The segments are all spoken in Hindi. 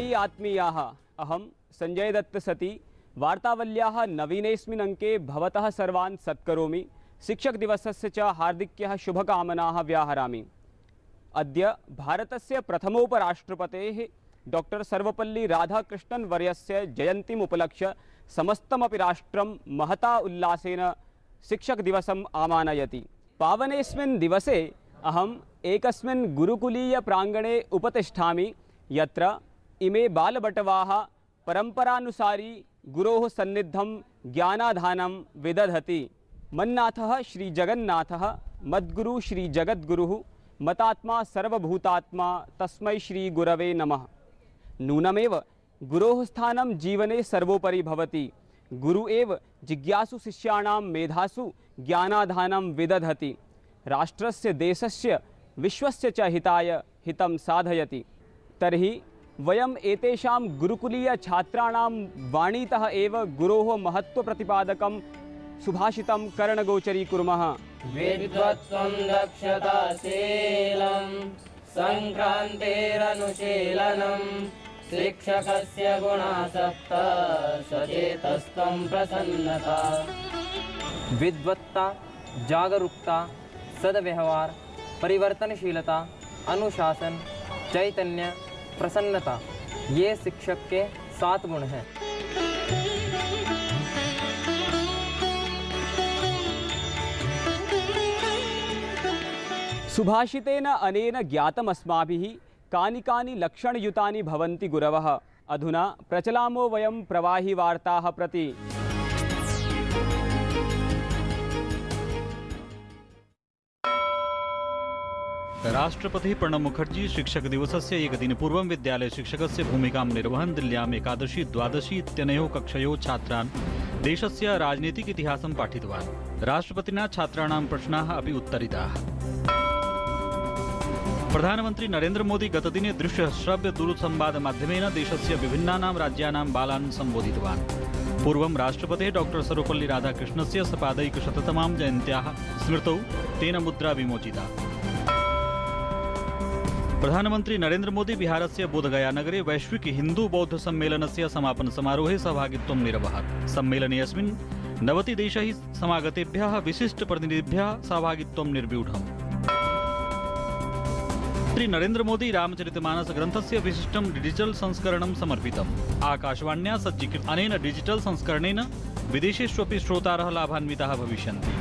मयि आत्मीयाः। अहं सञ्जय दत्त सति। वार्तावल्याः नवीनेऽस्मिन् अङ्के भवतः सर्वान् सत्करोमि। शिक्षकदिवसस्य च हार्दिक्यः शुभकामनाः व्याहरामि। अद्य भारतस्य प्रथमोपराष्ट्रपतेः डॉक्टर सर्वपल्ली राधाकृष्णन् वर्यस्य जयन्तीम् उपलक्ष्य समस्तमपि राष्ट्रं महता उल्लासेन शिक्षकदिवसम् आमानयति। पावनेऽस्मिन् दिवसे अहम् एकस्मिन् गुरुकुलीयप्राङ्गणे उपतिष्ठामि। यत्र इमे बालबटवाः परम्परानुसारी गुरोः सन्निद्धं ज्ञानाधानं विदधति। मन्नाथः श्रीजगन्नाथः, मद्गुरु श्रीजगद्गुरुः, मतात्मा सर्वभूतात्मा तस्मै श्रीगुरवे नमः। नूनमेव गुरोः स्थानं जीवने सर्वोपरि भवति। गुरु एव जिज्ञासु शिष्याणां मेधासु ज्ञानाधानं विदधति। राष्ट्रस्य, देशस्य, विश्वस्य च हिताय हितं साधयति। तर्हि वयम् एतेषां गुरुकुलीयछात्राणां वाणीतः एव गुरोः महत्त्वप्रतिपादकं सुभाषितं कर्णगोचरीकुर्मः। विद्वत्त्वं दक्षताशीलं सङ्क्रान्तेरनुशीलनं शिक्षकस्य गुणासक्त सचेतस्त्वं प्रसन्नता। विद्वत्ता जागरूकता सदव्यवहार परिवर्तनशीलता अनुशासन चैतन्य प्रसन्नता। ये शिक्षक के सात गुण हैं। सुभाषितेन अनेन ज्ञातमस्माभिः कानि कानि लक्षणयुतानि भवन्ति गुरवः। अधुना प्रचलामो वयं प्रवाहि वार्ताः प्रति। राष्ट्रपति प्रणब मुखर्जी शिक्षक दिवसस्य एकदिनपूर्वं विद्यालयशिक्षकस्य भूमिकां निर्वहन्। दिल्ल्याम् एकादशी, द्वादशी इत्यनयोः कक्षयोः छात्रान् देशस्य राजनीतिक इतिहासं पाठितवान्। राष्ट्रपतिना छात्राणां प्रश्नाः अपि उत्तरिताः। प्रधानमन्त्री नरेन्द्र मोदी गतदिने दूरसंवादमाध्यमेन देशस्य विभिन्नानां राज्यानां बालान् सम्बोधितवान्। पूर्वं राष्ट्रपतेः डॉक्टर सर्वपल्ली राधाकृष्णस्य सपादैकशततमां जयन्त्याः स्मृतौ तेन मुद्रा विमोचिता। प्रधानमन्त्री नरेन्द्र मोदी बिहारस्य बोधगया नगरे वैश्विक हिंदू बौद्ध सम्मेलनस्य समापन समारोहे सहभागित्वं निरवहत्। सम्मेलनेऽस्मिन् नवतिदेशैः समागतेभ्यः विशिष्टप्रतिनिधिभ्यः सहभागित्वं निर्व्यूढम्। श्री नरेन्द्र मोदी रामचरितमानस ग्रन्थस्य विशिष्टं डिजिटल संस्करणं समर्पितम्। आकाशवाण्या सज्जीकृत अनेन डिजिटल संस्करणेन विदेशेष्वपि श्रोतारः लाभान्विताः भविष्यन्ति।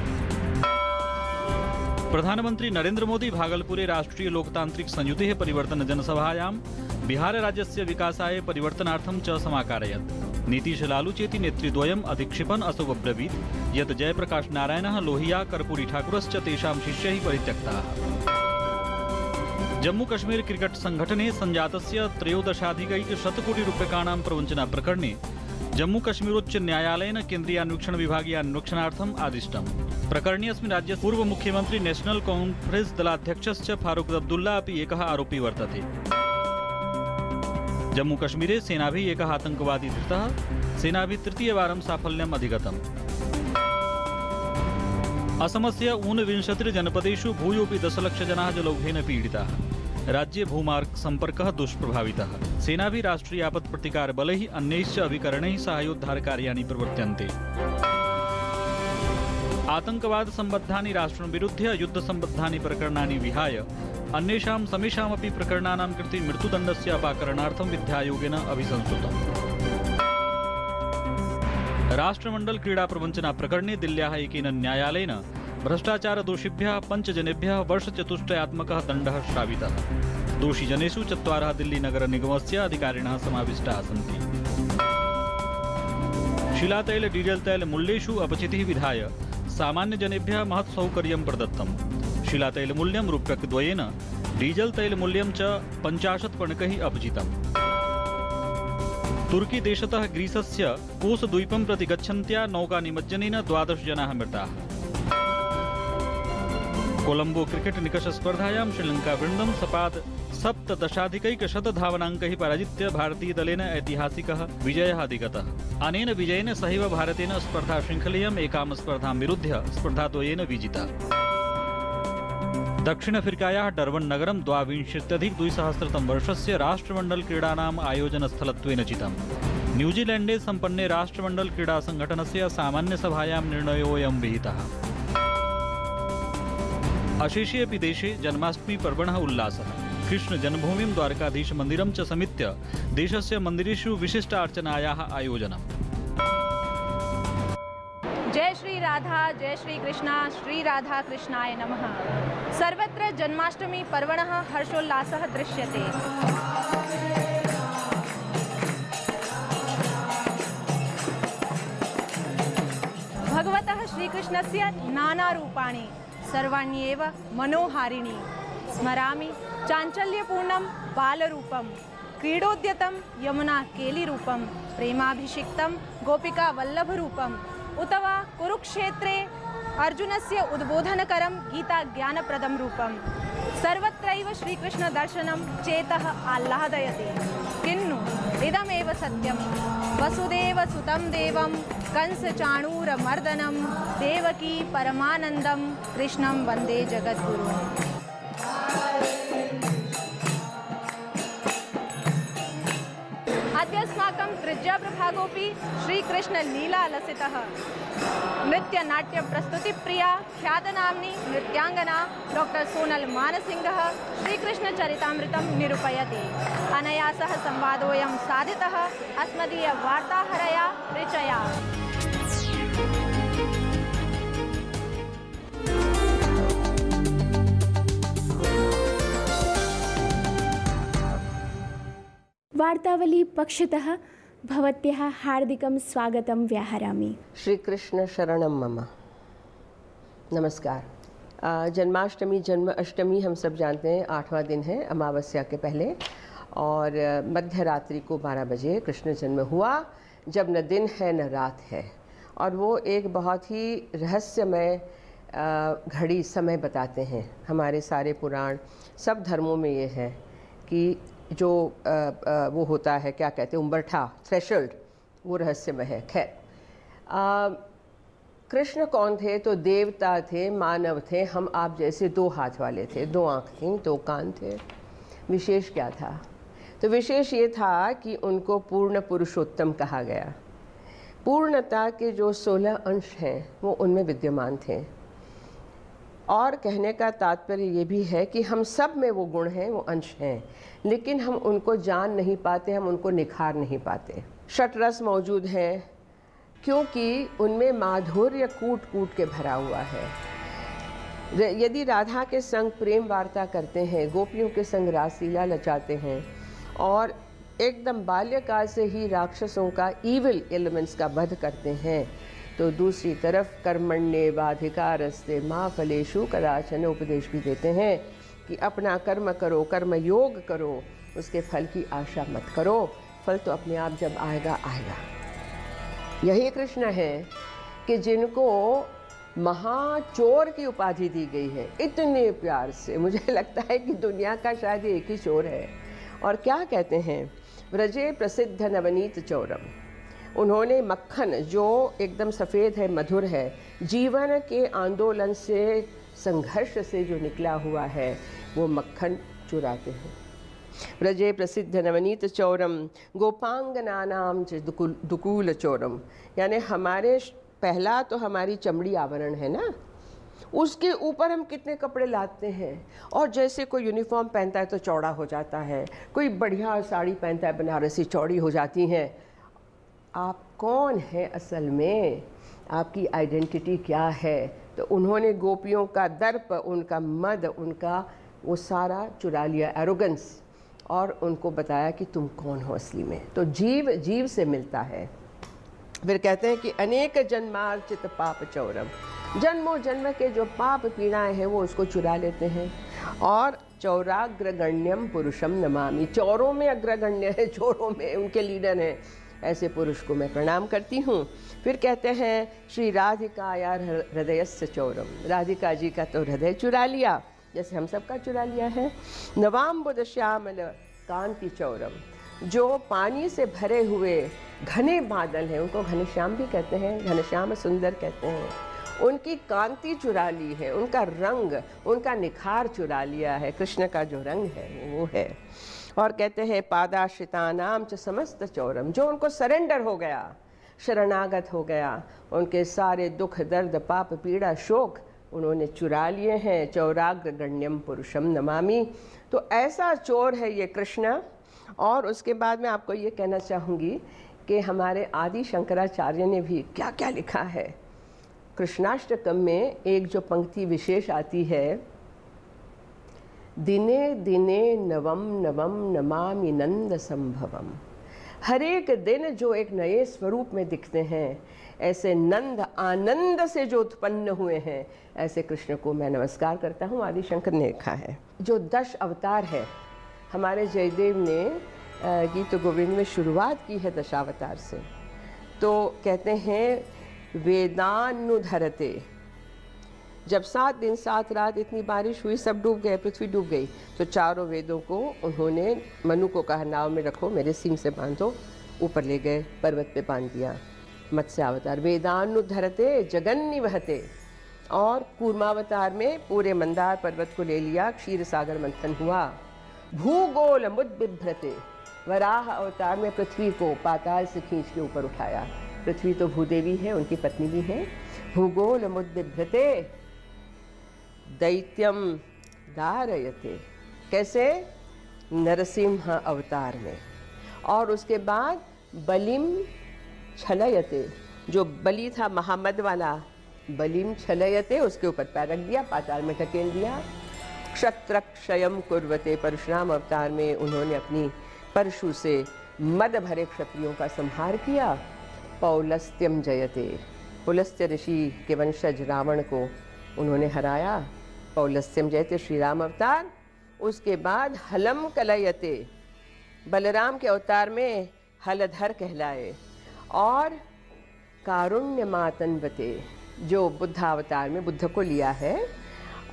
प्रधानमन्त्री नरेन्द्र मोदी भागलपुरे राष्ट्रिय लोकतान्त्रिक संयुतेः परिवर्तन जनसभायां बिहारराज्यस्य विकासाय परिवर्तनार्थं च समाकारयत्। नीतीश लालू चेति नेतृद्वयम् अधिक्षिपन् असौ अब्रवीत् यत् जयप्रकाश नारायणः, लोहिया, कर्पूरी ठाकुरश्च तेषां शिष्यैः परित्यक्ताः। जम्मू कश्मीर क्रिकेट संघटने सञ्जातस्य त्रयोदशाधिकैकशतकोटि रूप्यकाणां प्रवञ्चना प्रकरणे जम्मू कश्मीरोच्च न्यायालयेन केन्द्रीयान्वीक्षण विभागीय अन्वीक्षणार्थम् आदिष्टम् प्रकरणेऽस्मिन् राज्यस्य पूर्वमुख्यमन्त्री नेशनल कान्फ्रेन्स् दलाध्यक्षश्च फारूक अब्दुल्ला अपि एकः आरोपी वर्तते। जम्मू कश्मीरे सेनाभिः एकः आतङ्कवादी धृतः। सेनाभिः तृतीयवारं साफल्यम् अधिगतम्। असमस्य ऊनविंशतिर्जनपदेषु भूयोऽपि दशलक्षजनाः जलौघेन पीडिताः। राज्ये भूमार्ग सम्पर्कः दुष्प्रभावितः। सेनाभिः राष्ट्रिय आपत्प्रतिकारबलैः अन्यैश्च अभिकरणैः साहाय्योद्धारकार्याणि प्रवर्त्यन्ते। आतङ्कवादसम्बद्धानि राष्ट्रं विरुध्य युद्धसम्बद्धानि प्रकरणानि विहाय। अन्येषां समेषामपि प्रकरणानां कृते मृत्युदण्डस्य अपाकरणार्थं विद्यायोगेन अभिसंस्तुतम्। राष्ट्रमण्डल क्रीडा प्रवञ्चना प्रकरणे दिल्ल्याः एकेन न्यायालयेन भ्रष्टाचारदोषिभ्यः पञ्चजनेभ्यः वर्षचतुष्टयात्मकः दण्डः श्रावितः। दोषिजनेषु चत्वारः दिल्लीनगरनिगमस्य अधिकारिणः समाविष्टाः सन्ति। शिलातैल डीजल तैल मूल्येषु अपचितिः विधाय। सामान्यजनेभ्यः महत् सौकर्यं प्रदत्तम्। शिलातैलमूल्यं रूप्यकद्वयेन डीजल तैलमूल्यं च पञ्चाशत् पणकैः अपचितम् तुर्की देशतः ग्रीसस्य कोसद्वीपं प्रति गच्छन्त्या नौकानिमज्जनेन द्वादश जनाः मृताः। कोलम्बो क्रिकेट निकष स्पर्धायां श्रीलङ्कावृन्दं सपाद सप्तदशाधिकैकशतधावनाङ्कैः पराजित्य भारतीयदलेन ऐतिहासिकः विजयः अधिगतः अनेन विजयेन सहैव भारतेन स्पर्धाशृङ्खलेयम् एकां स्पर्धां विरुध्य स्पर्धाद्वयेन विजिता। दक्षिण अफ्रिकायाः डर्बन् नगरं द्वाविंशत्यधिकद्विसहस्रतम वर्षस्य राष्ट्रमण्डल क्रीडानाम् आयोजनस्थलत्वेन चितम्। न्यूजीलैण्डे सम्पन्ने राष्ट्रमण्डल क्रीडासङ्घटनस्य सामान्यसभायां निर्णयोऽयं विहितः। अशेषे अपि देशे जन्माष्टमी पर्वणः उल्लासः। कृष्ण जन्मभूमिं द्वारकाधीश मन्दिरं च समित्य देशस्य मन्दिरेषु विशिष्टार्चनायाः आयोजनम्। जय श्री राधा, जय श्री कृष्णा, श्री राधा कृष्णाय नमः। सर्वत्र जन्माष्टमी पर्वणः हर्षोल्लासः दृश्यते। भगवतः श्रीकृष्णस्य नानारूपाणि, सर्वाण्येव मनोहारिणी। स्मरामि चाञ्चल्यपूर्णं बालरूपं, क्रीडोद्यतं यमुना केलिरूपं, प्रेमाभिषिक्तं गोपिकावल्लभरूपम् उत वा कुरुक्षेत्रे अर्जुनस्य उद्बोधनकरं गीताज्ञानप्रदं रूपं। सर्वत्रैव श्रीकृष्णदर्शनं चेतः आह्लादयति। किन्नु, इदमेव सत्यं वसुदेवसुतं देवं कंसचाणूरमर्दनं देवकी परमानन्दं, कृष्णं वंदे जगद्गुरुम्। अद्यस्माकं तृतीयप्रभागोऽपि प्रस्तुति प्रिया ख्यातनाम्नी, नृत्याङ्गना, डॉक्टर सोनल मानसिंहः श्रीकृष्णचरितामृतं निरूपयति। अनया सह संवादोऽयं साधितः, अस्मदीयवार्ताहरया ऋचया। वार्तावली पक्षतः भवत्याः हार्दिकं स्वागतं व्याहरामि। श्री कृष्ण शरणम मम। नमस्कार। जन्माष्टमी जन्म अष्टमी हम सब जानते हैं, आठवां दिन है, अमावस्या के पहले, और मध्य रात्रि को 12 बजे कृष्ण जन्म हुआ, जब न दिन है, न रात है। और वो एक बहुत ही रहस्यमय घड़ी समय बताते हैं। हमारे सारे पुराण सब धर्मों में ये है कि जो आ, आ, वो होता है क्या कहते हैं उम्बरठा थ्रेशल्ड वो रहस्यमय है खैर। कृष्ण कौन थे? तो देवता थे मानव थे हम आप जैसे दो हाथ वाले थे दो आँख थी दो कान थे। विशेष क्या था? तो विशेष ये था कि उनको पूर्ण पुरुषोत्तम कहा गया। पूर्णता के जो सोलह अंश हैं वो उनमें विद्यमान थे। और कहने का तात्पर्य ये भी है कि हम सब में वो गुण हैं, वो अंश हैं, लेकिन हम उनको जान नहीं पाते, हम उनको निखार नहीं पाते। शटरस मौजूद हैं, क्योंकि उनमें माधुर्य कूट कूट के भरा हुआ है। यदि राधा के संग प्रेम वार्ता करते हैं, गोपियों के संग रासलीला लचाते हैं, और एकदम बाल्यकाल से ही राक्षसों का ईविल एलिमेंट्स का वध करते हैं तो दूसरी तरफ़ कर्मण्य बाधिकारस्ते माँ फलेशु कदाचन उपदेश भी देते हैं कि अपना कर्म करो कर्म योग करो, उसके फल की आशा मत करो। फल तो अपने आप जब आएगा आएगा। यही कृष्ण है कि जिनको महाचोर की उपाधि दी गई है, इतने प्यार से। मुझे लगता है कि दुनिया का शायद एक ही चोर है। और क्या कहते हैं? व्रजे प्रसिद्ध नवनीत चौरम। उन्होंने मक्खन, जो एकदम सफ़ेद है, मधुर है, जीवन के आंदोलन से, संघर्ष से जो निकला हुआ है, वो मक्खन चुराते हैं। व्रजे प्रसिद्ध नवनीत चौरम गोपांगना नाम दुकुल, दुकूल चौरम। यानी हमारे पहला तो हमारी चमड़ी आवरण है ना? उसके ऊपर हम कितने कपड़े लाते हैं? और जैसे कोई यूनिफॉर्म पहनता है तो चौड़ा हो जाता है, कोई बढ़िया साड़ी पहनता है, बनारसी चौड़ी हो जाती हैं आप कौन हैं असल में? आपकी आइडेंटिटी क्या है? तो उन्होंने गोपियों का दर्प, उनका मद, उनका वो सारा चुरा लिया एरोगेंस और उनको बताया कि तुम कौन हो असली में। तो जीव जीव से मिलता है। फिर कहते हैं कि अनेक जन्मार्चित पाप चौरम। जन्मों जन्म के जो पाप पीड़ाएँ हैं, वो उसको चुरा लेते हैं। और चौराग्रगण्यम पुरुषम नमामि। चौरों में अग्रगण्य है, चोरों में उनके लीडर हैं। ऐसे पुरुष को मैं प्रणाम करती हूँ। फिर कहते हैं, श्री राधिका यार हृदय से चौरम। राधिका जी का तो हृदय चुरा लिया। जैसे हम सबका चुरा लिया है। नवाम बुध श्यामल कांति चौरम। जो पानी से भरे हुए घने बादल हैं, उनको घनश्याम भी कहते हैं घनश्याम सुंदर कहते हैं। उनकी कांति चुरा ली है, उनका रंग, उनका निखार चुरा लिया है। कृष्ण का जो रंग है, वो है। और कहते हैं, पादाश्रिता नाम च समस्त चौरम। जो उनको सरेंडर हो गया, शरणागत हो गया, उनके सारे दुख, दर्द, पाप, पीड़ा, शोक उन्होंने चुरा लिए हैं। चौराग्र गण्यम पुरुषम नमामि। तो ऐसा चोर है ये कृष्ण। और उसके बाद मैं आपको ये कहना चाहूँगी कि हमारे आदि शंकराचार्य ने भी क्या क्या लिखा है। कृष्णाष्टकम में एक जो पंक्ति विशेष आती है दिने दिने नवम नवम नमामि नंद संभवम। हर एक दिन जो एक नए स्वरूप में दिखते हैं, ऐसे नंद आनंद से जो उत्पन्न हुए हैं, ऐसे कृष्ण को मैं नमस्कार करता हूँ। आदिशंकर ने लिखा है। जो दश अवतार है, हमारे जयदेव ने गीत गोविंद में शुरुआत की है दशावतार से। तो कहते हैं, वेदानुधरते जब सात दिन, सात रात इतनी बारिश हुई, सब डूब गए, पृथ्वी डूब गई। तो चारों वेदों को उन्होंने, मनु को कहा, नाव में रखो, मेरे सिंह से बांधो, ऊपर ले गए, पर्वत पे बाँध दिया, मत्स्य अवतार। वेदानुधरते जगन्नी वहते और कूर्मावतार में पूरे मंदार पर्वत को ले लिया, क्षीर सागर मंथन हुआ। भूगोल मुद्बिभ्रते, वराह अवतार में पृथ्वी को पाताल से खींच के ऊपर उठाया। पृथ्वी तो भूदेवी है, उनकी पत्नी भी है। भूगोल मुद्बिभ्रते दैत्यम धारयते। कैसे? नरसिंह अवतार में। और उसके बाद बलिम छलयते। जो बलि था महामद वाला बलिम छलयते, उसके ऊपर पैर रख दिया, पाताल में ढकेल दिया। क्षत्र क्षयम कुर्वते परशुराम अवतार में उन्होंने अपनी परशु से मद भरे क्षत्रियों का संहार किया। पौलस्त्यम जयते। पुलस्त्य ऋषि के वंशज रावण को उन्होंने हराया। पौलस्त्यम जयते श्री राम अवतार उसके बाद हलम कलयते। बलराम के अवतार में हलधर कहलाए। और कारुण्य मातनवते जो बुद्धावतार में बुद्ध को लिया है।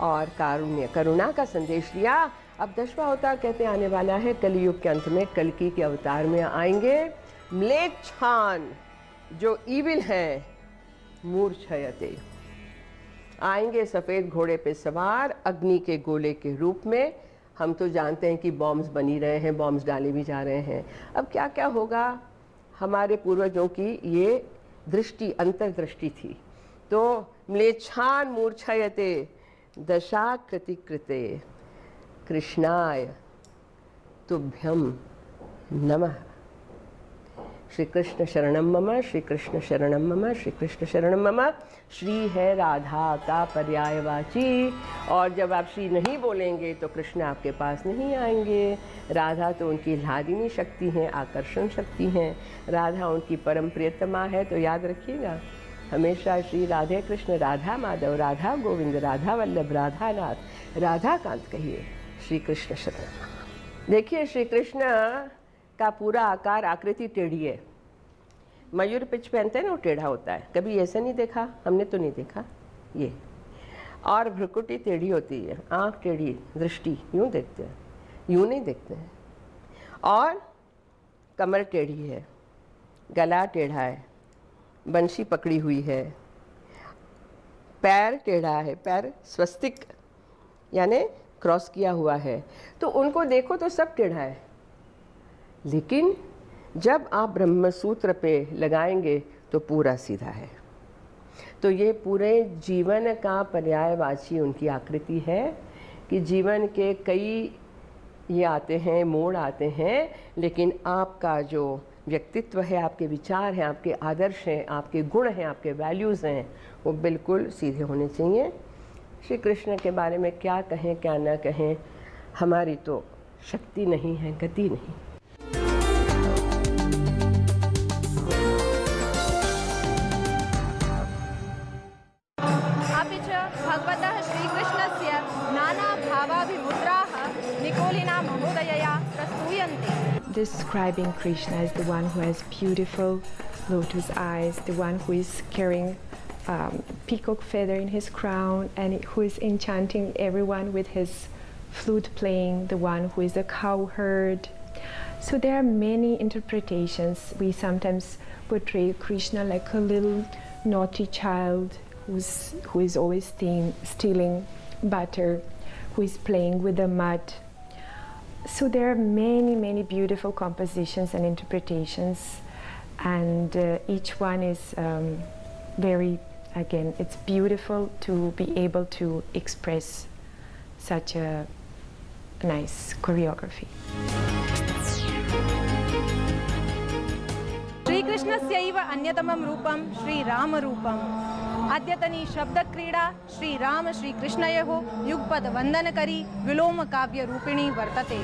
और कारुण्य, करुणा का संदेश लिया। अब दसवा अवतार कहते आने वाला है। कलयुग के अंत में कलकी के अवतार में आएँगे। म्लेच्छान, जो ईविल हैं, मूर्छयते। आएँगे सफ़ेद घोड़े पे सवार, अग्नि के गोले के रूप में। हम तो जानते हैं कि बॉम्ब्स बनी रहे हैं, बॉम्ब्स डाले भी जा रहे हैं। अब क्या क्या होगा? हमारे पूर्वजों की ये दृष्टि, अंतर्दृष्टि थी। तो म्लेच्छान मूर्छयते, दशाकृतिकृते, कृष्णाय तुभ्यम नमः। श्री कृष्ण शरणम मम श्री कृष्ण शरणम मम श्री कृष्ण शरणम मम। श्री है राधा का पर्यायवाची। और जब आप श्री नहीं बोलेंगे तो कृष्ण आपके पास नहीं आएँगे। राधा तो उनकी लादिनी शक्ति हैं, आकर्षण शक्ति हैं। राधा उनकी परम प्रियतमा है तो याद रखिएगा। हमेशा श्री राधे कृष्ण, राधा माधव, राधा गोविंद, राधा वल्लभ, राधा नाथ, राधा कांत कहिए श्री कृष्ण शरण। देखिए श्री कृष्ण का पूरा आकार आकृति टेढ़ी है। मयूर पिच पहनते हैं ना, वो टेढ़ा होता है। कभी ऐसा नहीं देखा? हमने तो नहीं देखा। ये। और भ्रकुटी टेढ़ी होती है। आँख टेढ़ी, दृष्टि, यूँ देखते हैं। यूँ नहीं देखते हैं। और कमर टेढ़ी है। गला टेढ़ा है। बंशी पकड़ी हुई है। पैर टेढ़ा है। पैर स्वस्तिक, यानी क्रॉस किया हुआ है। तो उनको देखो तो सब टेढ़ा है। लेकिन जब आप ब्रह्म सूत्र पे लगाएँगे तो पूरा सीधा है। तो ये पूरे जीवन का पर्यायवाची उनकी आकृति है कि जीवन के कई ये आते हैं, मोड़ आते हैं, लेकिन आपका जो व्यक्तित्व है, आपके विचार हैं, आपके आदर्श हैं, आपके गुण हैं, आपके वैल्यूज़ हैं, वो बिल्कुल सीधे होने चाहिए। श्री कृष्ण के बारे में क्या कहें, क्या ना कहें, हमारी तो शक्ति नहीं है, गति नहीं। Describing Krishna as the one who has beautiful lotus eyes, the one who is carrying um, peacock feather in his crown, and who is enchanting everyone with his flute playing, the one who is a cowherd. So there are many interpretations. We sometimes portray Krishna like a little naughty child who's, who is always stealing butter, who is playing with the mud. So there are many, many beautiful compositions and interpretations, and uh, each one is um, very, again, it's beautiful to be able to express such a nice choreography. श्रीकृष्णस्यैव अन्यतमं रूपं श्रीरामरूपम् अद्यतनी शब्दक्रीडा श्रीराम श्रीकृष्णयोः युगपदवन्दनकरी विलोमकाव्यरूपिणी वर्तते।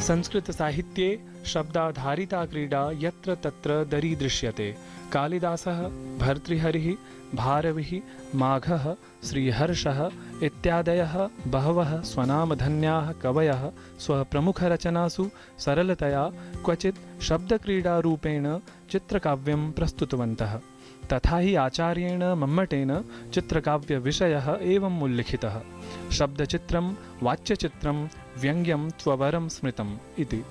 संस्कृतसाहित्ये शब्दाधारिता क्रीडा यत्र तत्र दरीदृश्यते। कालिदासः भर्तृहरिः भारविः माघः, श्रीहर्षः इत्यादयः, बहवः स्वनामधन्याः कवयः स्वप्रमुखरचनासु सरलतया क्वचित् शब्दक्रीडारूपेण चित्रकाव्यं प्रस्तुतवन्तः। तथा हि आचार्येण मम्मटेन चित्रकाव्यविषयः एवम् उल्लिखितः। शब्दचित्रं, वाच्यचित्रं, व्यङ्ग्यं, त्ववरं स्मृतम् इति।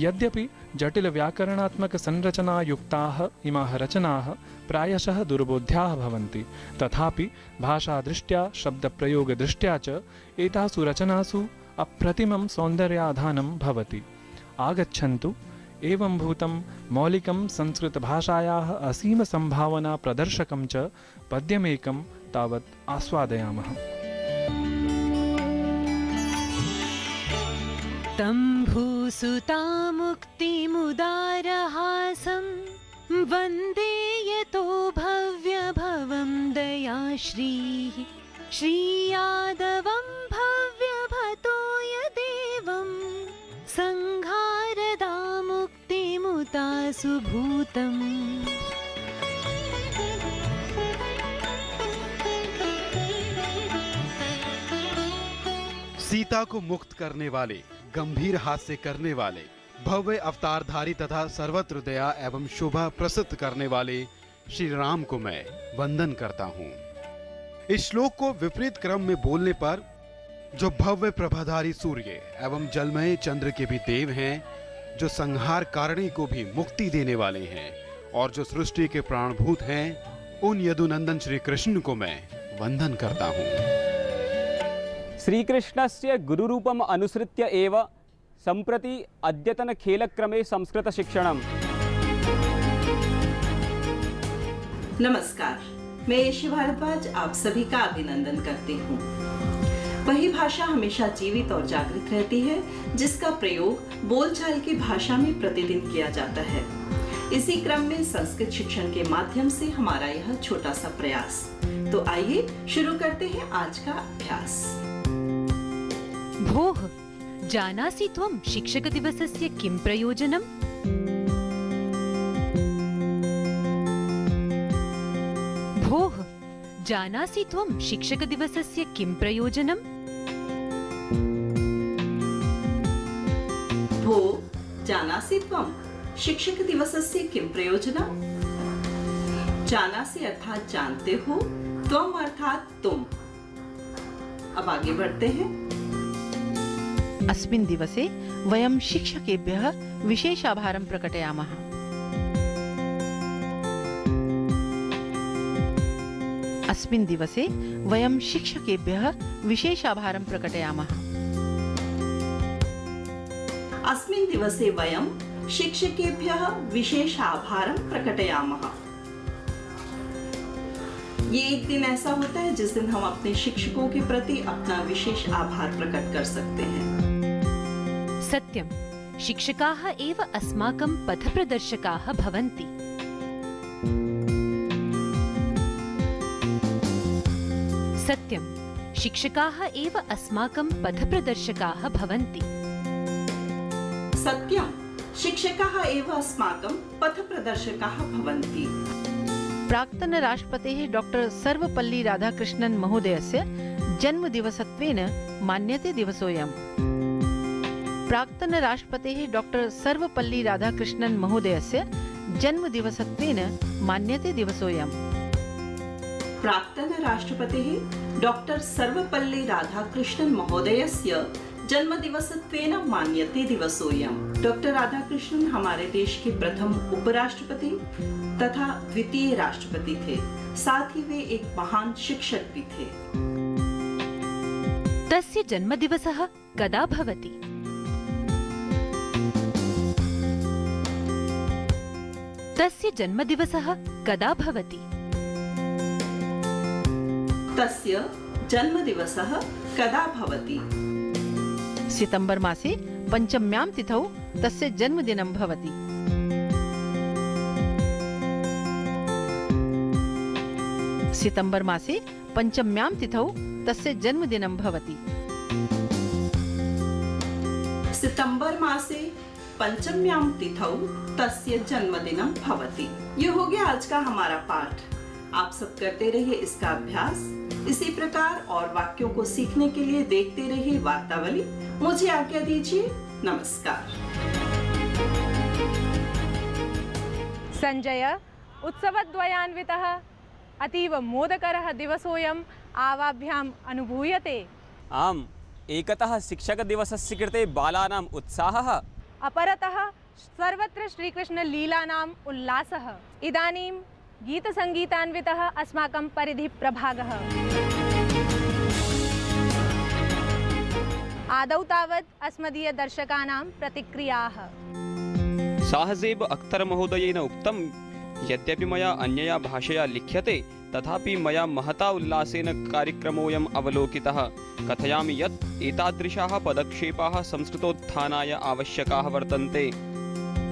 यद्यपि जटिलव्याकरणात्मकसंरचनायुक्ताः इमाः रचनाः प्रायशः दुर्बोध्याः भवन्ति तथापि भाषादृष्ट्या शब्दप्रयोगदृष्ट्या च एतासु रचनासु अप्रतिमं सौन्दर्याधानं भवति। आगच्छन्तु एवंभूतं मौलिकं संस्कृतभाषायाः असीमसम्भावनाप्रदर्शकं च पद्यमेकं तावत् आस्वादयामः भूसुतामुक्तिमुदारहासं वंदे यतो भव्यभवं दयाश्रीः। श्रीयादवं भव्यभतोय देवं सङ्घारदा मुक्तिमुतासु भूतम् सीता को मुक्त करने वाले गंभीर हास्य करने वाले, भव्य अवतारधारी तथा सर्वत्र दया एवं शोभा प्रसिद्ध करने वाले श्री राम को मैं वंदन करता हूँ। इस श्लोक को विपरीत क्रम में बोलने पर, जो भव्य प्रभाधारी सूर्य एवं जलमय चंद्र के भी देव हैं, जो संहार कारणी को भी मुक्ति देने वाले हैं और जो सृष्टि के प्राणभूत हैं, उन यदुनंदन श्री कृष्ण को मैं वंदन करता हूँ। श्रीकृष्णस्य गुरुरूपम् अनुसृत्य एव, सम्प्रति अद्यतनखेलक्रमे संस्कृतशिक्षणम्। नमस्कार। मैं यशी भारद्वाज आप सभी का अभिनंदन करती हूँ। वही भाषा हमेशा जीवित और जागृत रहती है, जिसका प्रयोग बोलचाल की भाषा में प्रतिदिन किया जाता है। इसी क्रम में संस्कृत शिक्षण के माध्यम से हमारा यह छोटा सा प्रयास। तो आइए शुरू करते हैं आज का अभ्यास। भोः, जानासि त्वं शिक्षकदिवसस्य किं प्रयोजनम्? भोः, जानासि त्वं शिक्षकदिवसस्य किं प्रयोजनम्? भो, जानासि त्वं शिक्षक दिवसस्य किं प्रयोजनम्? जानासि अर्थात जानते हो, त्वम अर्थात तुम। अब आगे बढ़ते हैं। अस्मिन् दिवसे वयं शिक्षकेभ्यः विशेषाभारं प्रकटयामः। अस्मिन् दिवसे वयं शिक्षकेभ्यः विशेषाभारं प्रकटयामः। अस्मिन् दिवसे वयं शिक्षकेभ्यः विशेष आभारं प्रकटयामः। ये एक दिन ऐसा होता है जिस दिन हम अपने शिक्षकों के प्रति अपना विशेष आभार प्रकट कर सकते हैं। सत्यं। शिक्षकाः एव अस्माकं पथप्रदर्शकाः भवन्ति। सत्यं। शिक्षकाः एव अस्माकं पथप्रदर्शकाः भवन्ति। सत्यं। शिक्षकाः एव अस्माकं पथप्रदर्शकाः भवन्ति। प्राक्तनराष्ट्रपतेः डॉक्टर सर्वपल्ली राधाकृष्णन् महोदयस्य जन्मदिवसत्वेन मान्यते दिवसोऽयम्। प्राक्तनराष्ट्रपतेः डॉक्टर सर्वपल्ली राधाकृष्णन् महोदयस्य जन्मदिवसत्वेन मान्यते दिवसोऽयम्। प्राक्तन राष्ट्रपतिः डॉक्टर सर्वपल्ली राधाकृष्णन महोदयस्य जन्मदिवसत्वेन मान्यते दिवसोऽयं डॉक्टर राधाकृष्णन हमारे देश के प्रथम उपराष्ट्रपति तथा द्वितीय राष्ट्रपति थे। साथ ही वे एक महान शिक्षक भी थे। तस्य जन्मदिवसः कदा भवति? तस्य जन्मदिवसः कदा भवति? तस्य जन्मदिवसः कदा भवति? सितम्बर् मासे पञ्चम्यां तिथौ तस्य जन्मदिनं भवति। सितम्बर् मासे पञ्चम्यां तिथौ तस्य जन्मदिनं भवति। सितंबर मासे पंचम्यां तिथौ तस्य जन्मदिनं भवति। ये हो गया आज का हमारा पाठ। आप सब करते रहिए इसका अभ्यास। इसी प्रकार और वाक्यों को सीखने के लिए देखते रहिए वार्तावली। मुझे आज्ञा दीजिए नमस्कार। सञ्जय उत्सवद्वयान्वितः अतीव मोदकरः दिवसोऽयम् आवाभ्याम् अनुभूयते। आम् एकतः शिक्षकदिवसस्य कृते बालानाम् उत्साहः अपरतः सर्वत्र श्रीकृष्णलीलानाम् उल्लासः। इदानीं गीतसङ्गीतान्वितः अस्माकं परिधिप्रभागः आदौ तावत् अस्मदीयदर्शकानां प्रतिक्रियाः। साहसेब अख्तर महोदयेन उक्तं, यद्यपि मया अन्यया भाषया लिख्यते तथापि मया महता उल्लासेन कार्यक्रमोऽयम् अवलोकितः। कथयामि यत् एतादृशाः पदक्षेपाः संस्कृतोत्थानाय आवश्यकाः वर्तन्ते।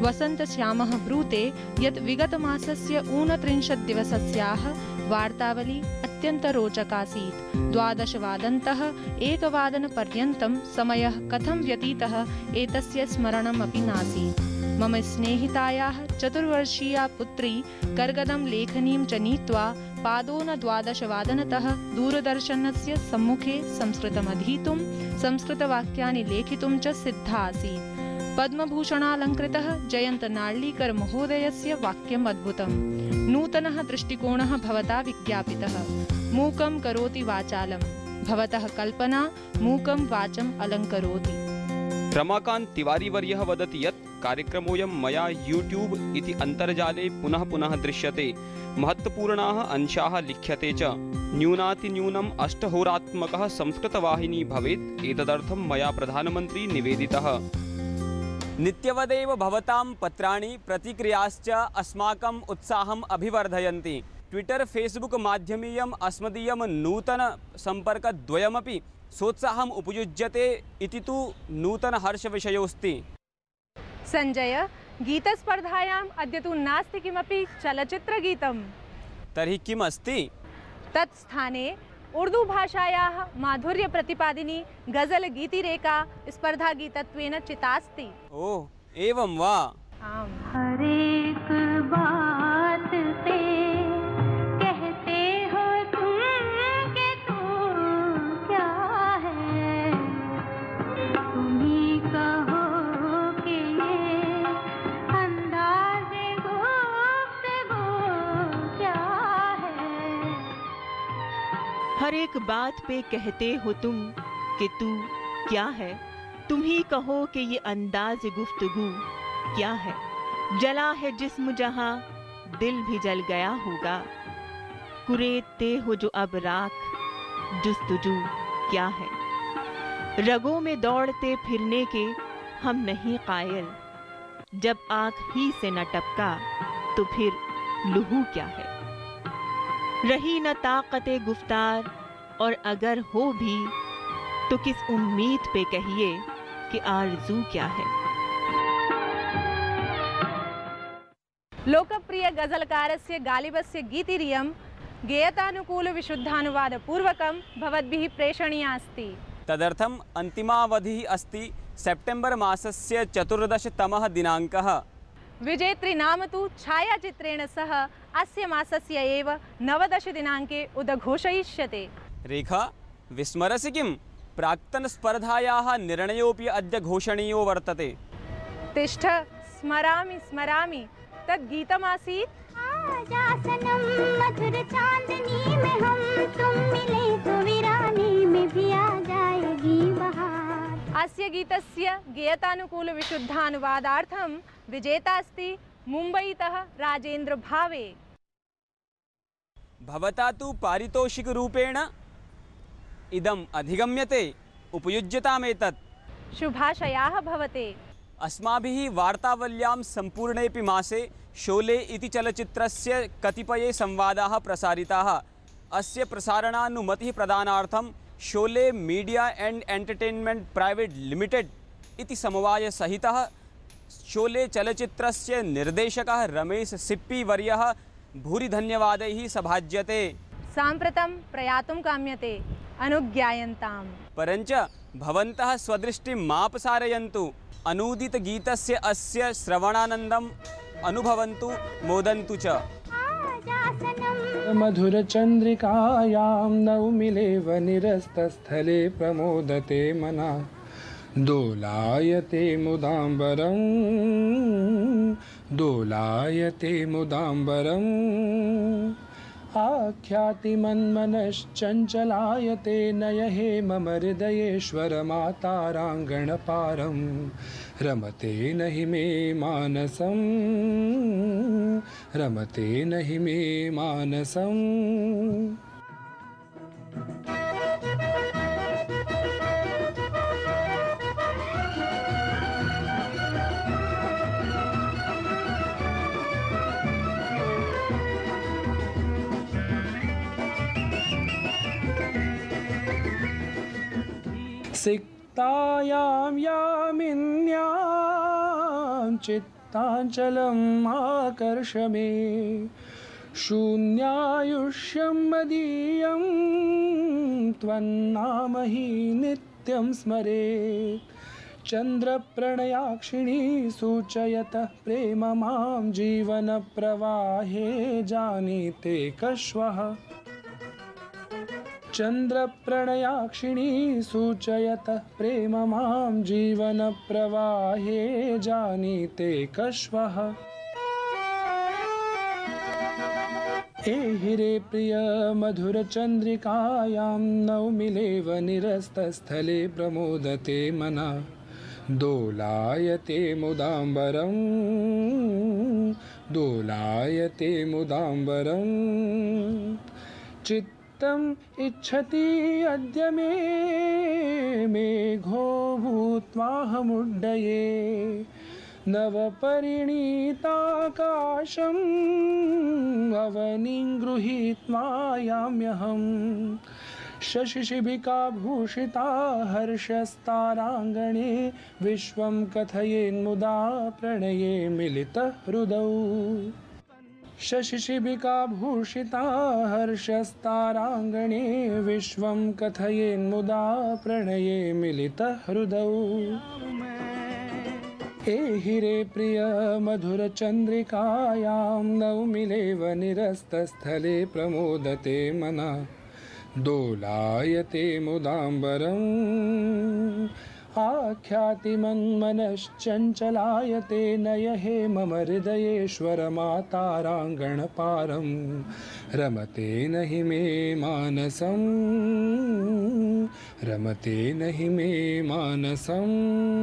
वसन्तश्यामः ब्रूते यत् विगतमासस्य ऊनत्रिंशत् दिवसस्याः वार्तावली अत्यन्तरोचकासीत् द्वादशवादन्तः एकवादनपर्यन्तं समयः कथं व्यतीतः एतस्य स्मरणमपि नासीत्। मम स्नेहितायाः चतुर्वर्षीया पुत्री कर्गदं लेखनीं च नीत्वा पादोनद्वादशवादनतः दूरदर्शनस्य सम्मुखे संस्कृतमधीतुं, संस्कृतवाक्यानि लेखितुं च सिद्धा आसीत् पद्मभूषणालङ्कृतः जयन्तनाळ्लीकर महोदयस्य वाक्यम् अद्भुतम्। नूतनः दृष्टिकोणः भवता विज्ञापितः। मूकं करोति वाचालं। भवतः कल्पना मूकं वाचम् अलङ्करोति। रमाकान्त् तिवारीवर्यः वदति यत् कार्यक्रमोऽयं मया यूट्यूब् इति अन्तर्जाले पुनः पुनः दृश्यते। महत्त्वपूर्णाः अंशाः लिख्यते च। न्यूनातिन्यूनम् अष्टहोरात्मकः संस्कृतवाहिनी भवेत्। एतदर्थं मया प्रधानमन्त्री निवेदितः। नित्यवदेव भवतां पत्राणि प्रतिक्रियाश्च अस्माकम् उत्साहम् अभिवर्धयन्ति। ट्विटर् फेस्बुक् माध्यमीयम् अस्मदीयं नूतनसम्पर्कद्वयमपि सोत्साहम् उपयुज्यते इति तु सञ्जय गीतस्पर्धायाम् अद्य तु नास्ति किमपि तरी तर्हि किम् अस्ति? तत् स्थाने उर्दू भाषायाः माधुर्यप्रतिपादिनी गजलगीतिरेका स्पर्धागीतत्वेन चितास्ति। ओ एवं वा? आम्। हर एक बात पे कहते हो तुम कि तू क्या है? तुम ही कहो कि ये अंदाज गुफ्तगू क्या है? जला है जिस्म जहाँ, दिल भी जल गया होगा। कुरेदते हो जो अब राख, जुस्तजू क्या है? रगों में दौड़ते फिरने के हम नहीं कायल। जब आँख ही से न टपका तो फिर लहू क्या है? रही न ताकत गुफ्तार और अगर हो भी तो किस उम्मीद पे कहिए कि आरज़ू क्या है? लोकप्रिय गज़लकारस्य गालिबस्य गीतिरियं गेयतानुकूलविशुद्धानुवादपूर्वकं भवद्भिः प्रेषणीया अस्ति। तदर्थम् अन्तिमावधिः अस्ति सेप्टेम्बर् मासस्य चतुर्दशतमः दिनाङ्कः। विजेत्री नाम तु छायाचित्रेण सह अस्य मासस्य एव नवदशदिनाङ्के उदघोषयिष्यते। रेखा विस्मरसि किं प्राक्तनस्पर्धायाः निर्णयोऽपि अद्य घोषणीयो वर्तते। तिष्ठ स्मरामि स्मरामि। तद् गीतमासीत् आजासनम मधुर चांदनी में हम तुम मिले तो वीरानी में भी आ जाएगी बहार। अस्य गीतस्य गेयतानुकूलविशुद्धानुवादार्थं विजेता अस्ति मुम्बईतः राजेन्द्र भावे भवता तु पारितोषिकरूपेण इदम् अधिगम्यते उपयुज्यतामेतत्। शुभाशयाः भवते। अस्माभिः वार्तावल्यां सम्पूर्णेऽपि मासे शोले इति चलच्चित्रस्य कतिपये संवादाः प्रसारिताः। अस्य प्रसारणानुमतिः प्रदानार्थं Sholay media and entertainment private limited इति समवायसहितः शोले चलच्चित्रस्य निर्देशकः रमेश सिप्पी वर्यः भूरि धन्यवादैः सभाज्यते। साम्प्रतं प्रयातुं काम्यते। अनुज्ञायन्ताम्। परञ्च भवन्तः स्वदृष्टिं मापसारयन्तु। अनूदितगीतस्य अस्य श्रवणानन्दम् अनुभवन्तु मोदन्तु च। मधुरचन्द्रिकायां नौमिलेव निरस्तस्थले प्रमोदते मना। दोलायते मुदाम्बरं दोलायते मुदाम्बरम्। आख्यातिमन्मनश्चञ्चलायते नय हे मम हृदयेश्वरमाताराङ्गणपारं रमते न हि मे मानसं। रमते न हि मे मानसम् सिक्तायां यामिन्यां चित्ताञ्चलम् आकर्ष मे शून्यायुष्यं मदीयं त्वन्नाम हि नित्यं स्मरेत् चन्द्रप्रणयाक्षिणी सूचयतः प्रेम मां जीवनप्रवाहे जानीते कश्वः चन्द्रप्रणयाक्षिणी सूचयतः, प्रेम माँ जीवनप्रवाहे जानीते कश्वः। एहिरे प्रिय मधुरचन्द्रिकायां नौमिलेव निरस्तस्थले प्रमोदते मना। दोलायते मुदाम्बरं दोलायते मुदाम्बरम्। चित्तम् इच्छति अद्य मे, मेघो भूत्वाहमुड्डये। नवपरिणीताकाशम् अवनिं गृहीत्वा याम्यहम्। शशिशिबिका भूषिता हर्षस्ताराङ्गणे विश्वं कथयेन्मुदा प्रणये मिलितः हृदौ शशिशिबिका भूषिता हर्षस्ताराङ्गणे विश्वं कथयेन्मुदा प्रणये मिलितः हृदौ एहिरे प्रिय मधुरचन्द्रिकायां निरस्तस्थले प्रमोदते मना। दोलायते मुदाम्बरम्। आख्यातिमन्मनश्चञ्चलायते नय हे मम हृदयेश्वरमाताराङ्गणपारं। रमते न हि मे मानसं। रमते न हि मे मानसम्